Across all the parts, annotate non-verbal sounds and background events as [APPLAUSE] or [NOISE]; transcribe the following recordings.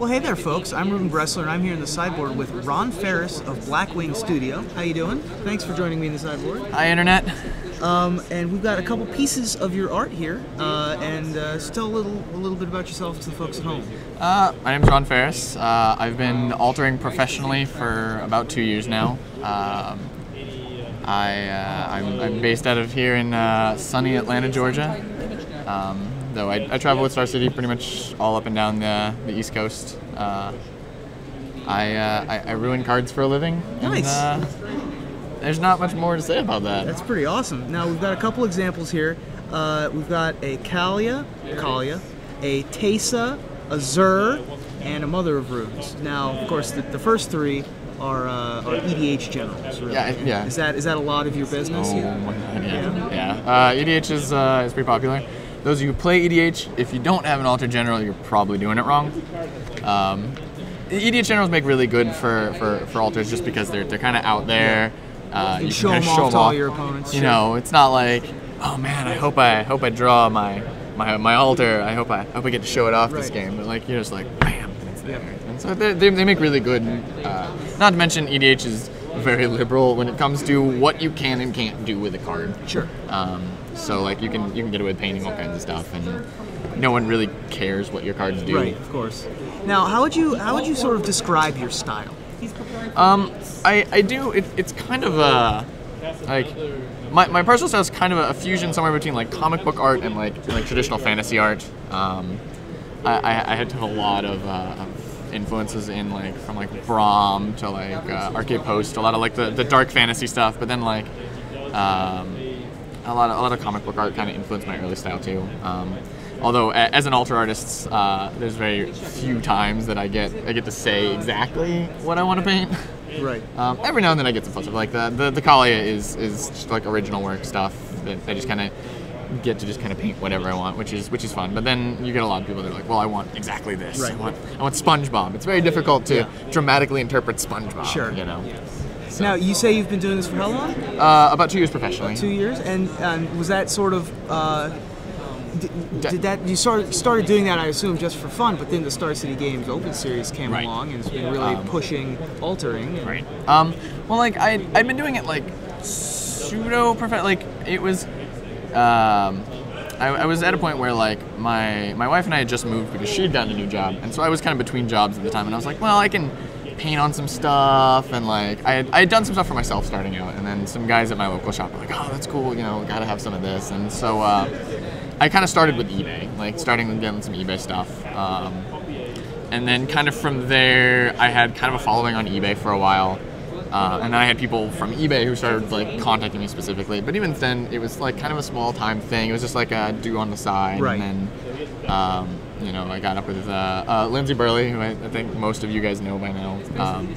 Well, hey there, folks. I'm Reuben Bresler, and I'm here in the sideboard with Ron Faris of Blackwing Studio. How you doing? Thanks for joining me in the sideboard. Hi, Internet. Um, and we've got a couple pieces of your art here, uh, and uh, just tell a little, a little bit about yourself to the folks at home. Uh, my name's Ron Faris. Uh, I've been altering professionally for about two years now. Um, I, uh, I'm, I'm based out of here in uh, sunny Atlanta, Georgia. Um, though I, I travel with Star City pretty much all up and down the, the East Coast. Uh, I, uh, I, I ruin cards for a living. Nice. uh, there's not much more to say about that. That's pretty awesome. Now we've got a couple examples here. Uh, we've got a Kaalia, Kaalia, a Teysa, a Zur, and a Mother of Runes. Now, of course, the, the first three are, uh, are EDH generals. Really. Yeah, yeah. Is that is that a lot of your business? Oh Yeah. yeah. Yeah. Uh, EDH is, uh, is pretty popular. Those of you who play EDH, if you don't have an Alter General, you're probably doing it wrong. Um, EDH Generals make really good for, for, for alters just because they're, they're kind of out there. Uh, You can show them off to all off. your opponents. You know, it's not like, oh man, I hope I hope I draw my my, my altar. I hope I hope I get to show it off this game. But like you're just like, bam, it's there. And so they, they, they make really good. Uh, not to mention EDH is very liberal when it comes to what you can and can't do with a card. Sure. Um, so like you can you can get away with painting all kinds of stuff, and no one really cares what your cards do. Right, of course. Now, how would you how would you sort of describe your style? Um, I, I do. It, it's kind of a like my, my personal style is kind of a, fusion somewhere between like comic book art and like like traditional fantasy art. Um, I, I, I had a lot of, uh, of influences in like from like Brom to like uh, Arcade Post, a lot of like the, the dark fantasy stuff, but then like um, a lot of a lot of comic book art kind of influenced my early style too. Um, although a- as an alter artist, uh, there's very few times that I get I get to say exactly what I want to paint. Right. [LAUGHS] Um, every now and then I get some fun stuff like the the, the Kaalia is is just like original work stuff that I just kind of get to just kind of paint whatever I want, which is which is fun. But then you get a lot of people that are like, well, I want exactly this. I want I want SpongeBob. It's very difficult to Yeah. dramatically interpret SpongeBob. Sure. You know. Now, you say you've been doing this for how long? Uh, about two years professionally. Two years, and um, was that sort of? Uh, did, did that you started started doing that? I assume just for fun, but then the Star City Games Open Series came Right. along and it's been really Um, pushing altering. Right. Um, well, like I I'd been doing it like pseudo perfect. Like it was. Um, I, I was at a point where like my my wife and I had just moved because she had gotten a new job, and so I was kind of between jobs at the time, and I was like, well, I can paint on some stuff, and like I had, I had done some stuff for myself starting out, and then some guys at my local shop were like, oh, that's cool, you know, gotta have some of this, and so uh, I kind of started with eBay, like starting with getting some eBay stuff. Um, and then kind of from there, I had kind of a following on eBay for a while. Uh, and then I had people from eBay who started like contacting me specifically. But even then, it was like kind of a small time thing. It was just like a do on the side. Right. And then, um, you know, I got up with uh, uh, Lindsay Burley, who I, I think most of you guys know by now. Um,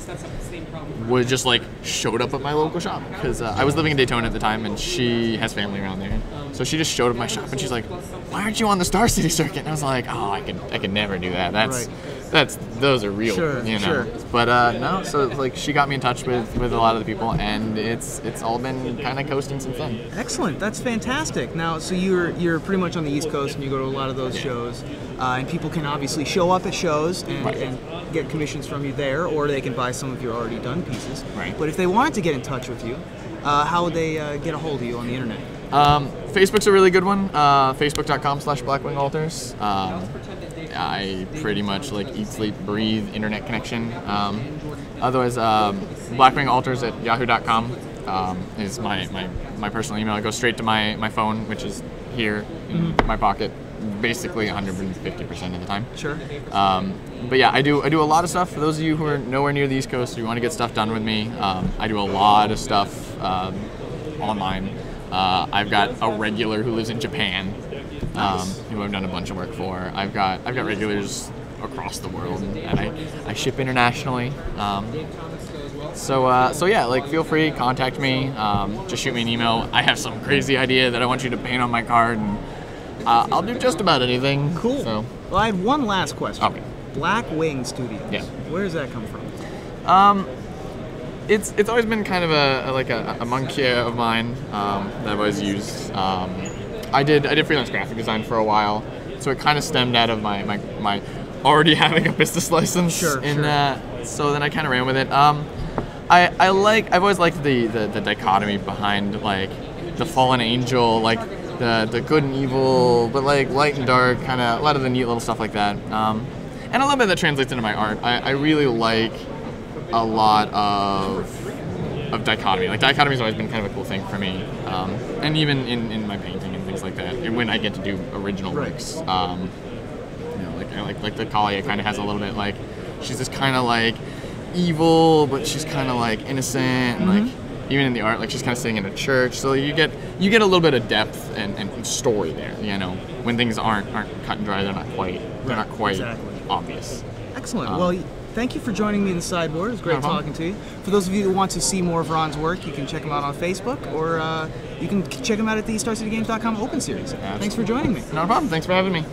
was just like showed up at my local shop because uh, I was living in Daytona at the time, and she has family around there. So she just showed up at my shop, and she's like, "Why aren't you on the Star City circuit?" And I was like, "Oh, I could, I could never do that. That's, Right. That's, those are real, Sure, you know." sure. But uh, no, so like she got me in touch with with a lot of the people, and it's it's all been kind of coasting since then. Excellent. That's fantastic. Now, so you're you're pretty much on the East Coast, and you go to a lot of those shows, uh, and people can obviously show up at shows and, Right. and get commissions from you there, or they can buy some of your already done pieces. Right. But if they wanted to get in touch with you, uh, how would they uh, get a hold of you on the internet? Um, Facebook's a really good one. Uh, Facebook.com slash Blackwing Alters. Um, I pretty much like eat, sleep, breathe internet connection. Um, otherwise, um, Blackwing Alters at yahoo.com um, is my, my, my personal email. It goes straight to my, my phone, which is here in my pocket basically 150% of the time. Sure. Um, but yeah, I do I do a lot of stuff. For those of you who are nowhere near the East Coast, you want to get stuff done with me. Um, I do a lot of stuff um, online. Uh, I've got a regular who lives in Japan, um, who I've done a bunch of work for. I've got I've got regulars across the world, and I, I ship internationally. Um, so uh, so yeah, like feel free, contact me. Um, just shoot me an email. I have some crazy idea that I want you to paint on my card, and uh, I'll do just about anything. Cool. So. Well, I have one last question. Okay. Black Wing Studios. Yeah. Where does that come from? Um, it's it's always been kind of a, a like a, a monkey of mine um, that I've always used. Um, I did I did freelance graphic design for a while, so it kind of stemmed out of my my, my already [LAUGHS] having a business license. Sure, And sure. Uh, so then I kind of ran with it. Um, I, I like I've always liked the, the, the dichotomy behind like the fallen angel, like the the good and evil, but like light and dark, kind of a lot of the neat little stuff like that. Um, and a little bit that translates into my art. I, I really like a lot of of dichotomy. Like dichotomy has always been kind of a cool thing for me, um, and even in, in my painting and things like that. And when I get to do original Right. works, um, you know, like I like like the Kaalia kind of has a little bit like she's just kind of like evil, but she's kind of like innocent, and like even in the art, like she's kind of sitting in a church. So you get you get a little bit of depth and, and story there. You know, when things aren't aren't cut and dry, they're not quite they're not quite exactly. obvious. Excellent. Um, well, thank you for joining me in the sideboard. It was great No problem. talking to you. For those of you that want to see more of Ron's work, you can check him out on Facebook or uh, you can check him out at the StarCityGames.com Open Series. Thanks for joining me. No problem. Thanks for having me.